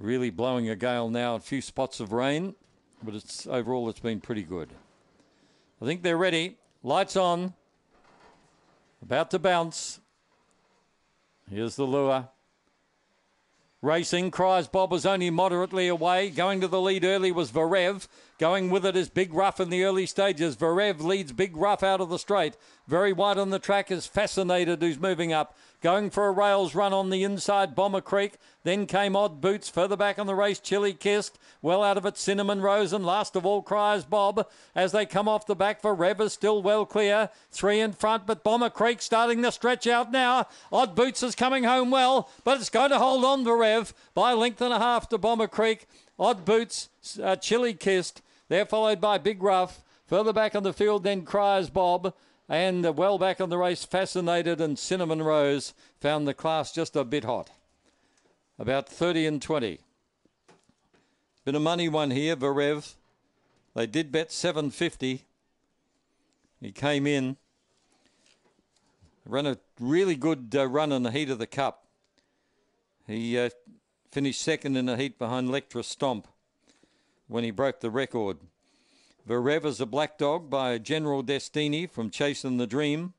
Really blowing a gale now. A few spots of rain, but it's overall it's been pretty good. I think they're ready. Lights on. About to bounce. Here's the lure. Racing, cries Bob was only moderately away. Going to the lead early was Varev. Going with it is Big Rough in the early stages. Varev leads Big Rough out of the straight. Very wide on the track is Fascinated, who's moving up. Going for a rails run on the inside, Bomber Creek. Then came Odd Boots. Further back on the race, Chili Kissed. Well out of it, Cinnamon Rose. And last of all, cries Bob. As they come off the back Varev is still well clear. Three in front, but Bomber Creek starting the stretch out now. Odd Boots is coming home well, but it's going to hold on to Rev by a length and a half to Bomber Creek. Odd Boots, uh, Chili Kissed. They're followed by Big Rough. Further back on the field, then cries Bob. And well back on the race, Fascinated and Cinnamon Rose found the class just a bit hot. About 30 and 20. Been a money one here, Varev. They did bet 750. He came in. Ran a really good uh, run in the heat of the cup. He uh, finished second in the heat behind Lectra Stomp when he broke the record. Varev is a black dog by General Destini from Chasing the Dream.